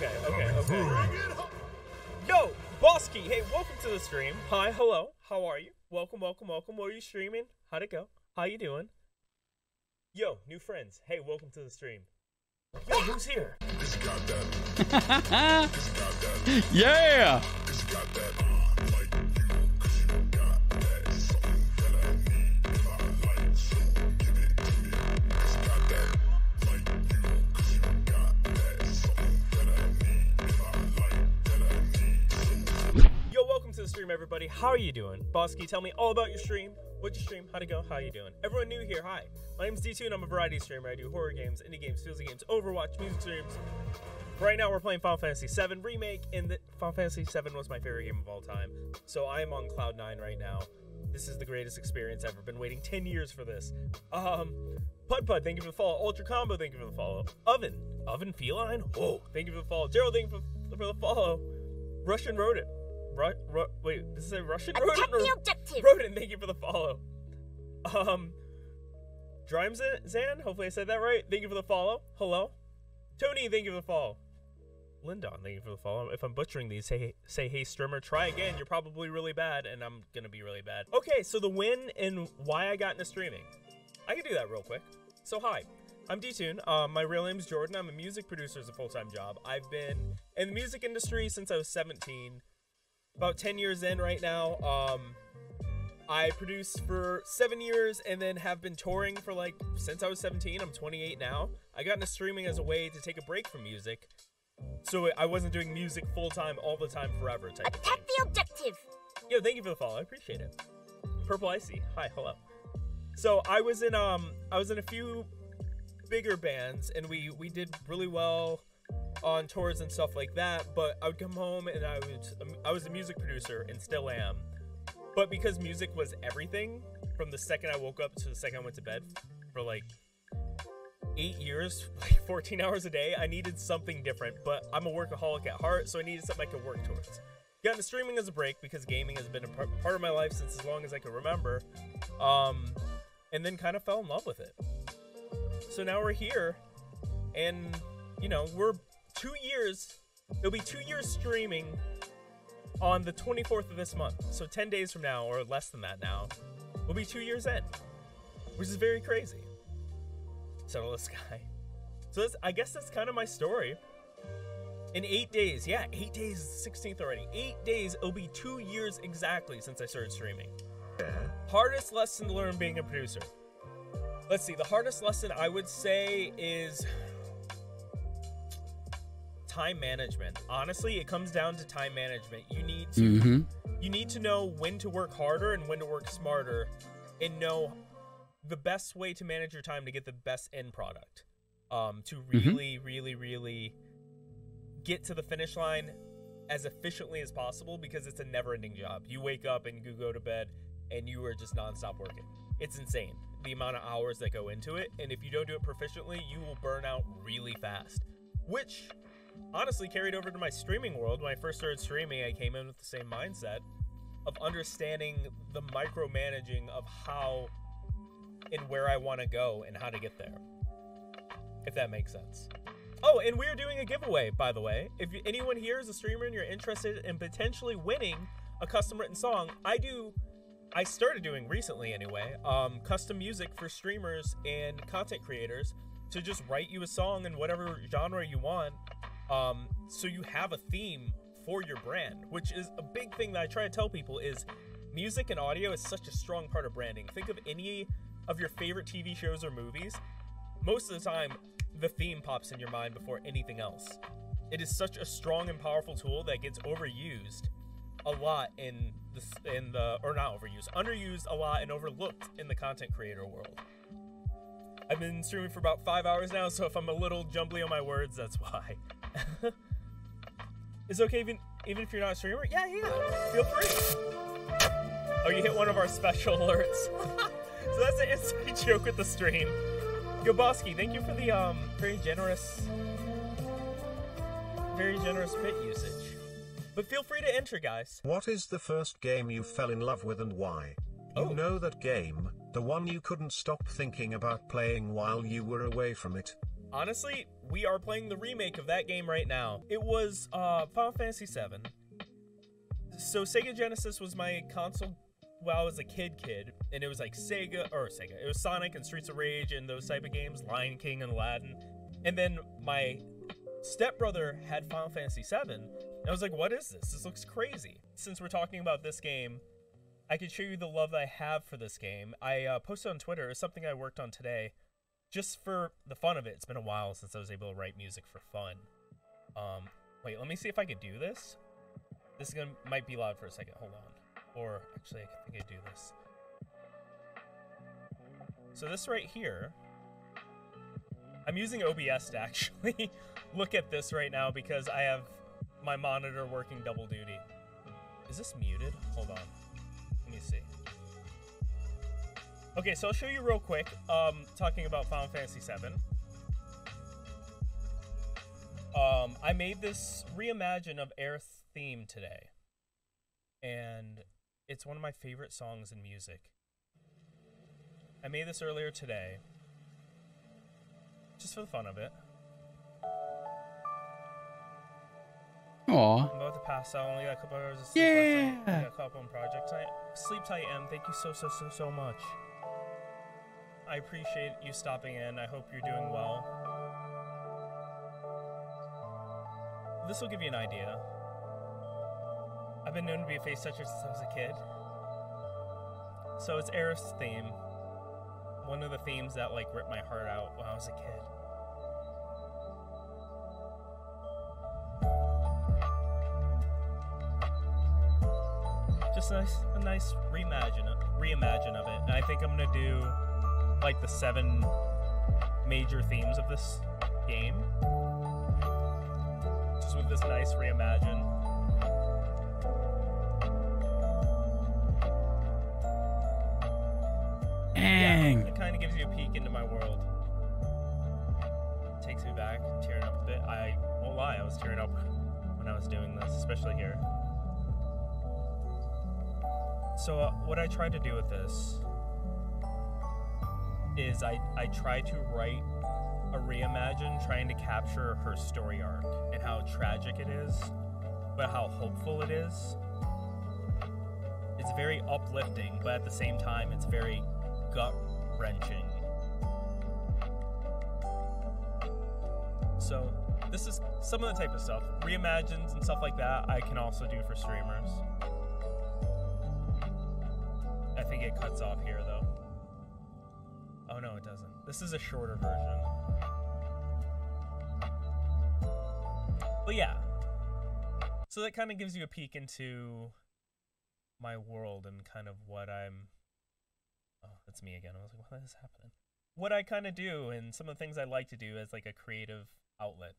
Okay, okay, okay. Yo, BossKey, hey, welcome to the stream. Hi, hello, how are you? Welcome, welcome, welcome. What are you streaming? How'd it go? How you doing? Yo, new friends. Hey, welcome to the stream. Yo, who's here? Yeah! Stream, everybody. How are you doing? BossKey, tell me all about your stream. What'd you stream? How'd it go? How you doing? Everyone new here, hi. My name's Detune and I'm a variety streamer. I do horror games, indie games, fields games, Overwatch, music streams. Right now we're playing Final Fantasy VII Remake, and the Final Fantasy VII was my favorite game of all time. So I am on Cloud 9 right now. This is the greatest experience ever. Been waiting 10 years for this. Um, Pud Pud, thank you for the follow. Ultra Combo, thank you for the follow. Oven, Oven Feline, whoa, thank you for the follow. Gerald, thank you for, for the follow. Russian Rodent, Ru- Ru- wait, does it say Russian Rodent? Attack the objective! Rodent, thank you for the follow. Um, Drimezan, hopefully I said that right. Thank you for the follow. Hello. Tony, thank you for the follow. Lindon, thank you for the follow. If I'm butchering these, say, say, hey, streamer, try again. You're probably really bad, and I'm gonna be really bad. Okay, so the win and why I got into streaming. I can do that real quick. So, hi, I'm Detune. Um, my real name's Jordan. I'm a music producer as a full-time job. I've been in the music industry since I was 17. About 10 years in right now. Um, I produced for seven years and then have been touring for like since I was 17. I'm 28 now. I got into streaming as a way to take a break from music. So I wasn't doing music full time all the time forever type. Attack the objective! Yo, thank you for the follow. I appreciate it. Purple Icy. Hi, hello. So I was in um I was in a few bigger bands and we we did really well on tours and stuff like that, but I would come home and I was I was a music producer and still am. But because music was everything from the second I woke up to the second I went to bed for like 8 years, like 14 hours a day, I needed something different, but I'm a workaholic at heart, so I needed something I could work towards got into streaming as a break because gaming has been a part of my life since as long as I can remember. Um, and then kind of fell in love with it. So now we're here, and you know we're two years. It'll be two years streaming on the 24th of this month. So 10 days from now, or less than that now, we'll be two years in, which is very crazy. Settle the sky. So that's, I guess that's kind of my story. In eight days, yeah, eight days, 16th already. Eight days, it'll be two years exactly since I started streaming. Hardest lesson to learn being a producer. Let's see, the hardest lesson I would say is time management. Honestly, it comes down to time management. You need to Mm-hmm. you need to know when to work harder and when to work smarter and know the best way to manage your time to get the best end product um, to really really really get to the finish line as efficiently as possible because it's a never ending job you wake up and you go to bed and you are just nonstop working it's insane the amount of hours that go into it and if you don't do it proficiently you will burn out really fast which honestly carried over to my streaming world. When I first started streaming, I came in with the same mindset of understanding the micromanaging of how and where I want to go and how to get there. If that makes sense. Oh, and we're doing a giveaway, by the way. If anyone here is a streamer and you're interested in potentially winning a custom written song, I do. I started doing recently anyway, um, custom music for streamers and content creators to just write you a song in whatever genre you want um, so you have a theme for your brand which is a big thing that i try to tell people is music and audio is such a strong part of branding. Think of any of your favorite tv shows or movies most of the time the theme pops in your mind before anything else. It is such a strong and powerful tool that gets overused a lot in the in the or not overused underused a lot and overlooked in the content creator world. I've been streaming for about five hours now, so if I'm a little jumbly on my words, that's why. It's okay even even if you're not a streamer. Yeah, yeah. Feel free. Oh, you hit one of our special alerts. so that's an inside joke with the stream. Goboski, thank you for the um very generous, very generous bit usage. But feel free to enter, guys. What is the first game you fell in love with and why? You Oh. know that game, the one you couldn't stop thinking about playing while you were away from it. Honestly, we are playing the remake of that game right now. It was uh, Final Fantasy VII. So Sega Genesis was my console while I was a kid kid, and it was like Sega or Sega. It was Sonic and Streets of Rage and those type of games, Lion King and Aladdin. And then my stepbrother had Final Fantasy VII. And I was like, what is this? This looks crazy. Since we're talking about this game, I can show you the love that I have for this game. I uh, posted on Twitter. It's something I worked on today, just for the fun of it. It's been a while since I was able to write music for fun. Um, wait, let me see if I could do this. This is gonna might be loud for a second. Hold on. Or actually, I think I do this. So this right here, I'm using OBS to actually look at this right now because I have my monitor working double duty. Is this muted? Hold on. Let me see. Okay, so I'll show you real quick. Um, talking about Final Fantasy VII. Um, I made this reimagine of Aerith's theme today, and it's one of my favorite songs in music. I made this earlier today, just for the fun of it. Aw. I'm about to pass out. Only got a couple hours of sleep. Yeah. Last night. I got a couple on projects. I, sleep tight, M. Thank you so so so so much. I appreciate you stopping in. I hope you're doing well. This will give you an idea. I've been known to be a face toucher since I was a kid. So it's Aerith's theme. One of the themes that like ripped my heart out when I was a kid. just a nice, a nice reimagine, reimagine of it. And I think I'm gonna do like the seven major themes of this game, just with this nice reimagine. Dang. It kind of gives you a peek into my world. Takes me back, tearing up a bit. I won't lie, I was tearing up when I was doing this, especially here. So uh, what I tried to do with this is I I tried to write a reimagine trying to capture her story arc and how tragic it is, but how hopeful it is. It's very uplifting, but at the same time it's very gut wrenching. So this is some of the type of stuff. Reimagines and stuff like that I can also do for streamers. I think it cuts off here doesn't. This is a shorter version. But yeah. So that kind of gives you a peek into my world and kind of what I'm. Oh, that's me again. I was like, what is happening? What I kind of do and some of the things I like to do as like a creative outlet.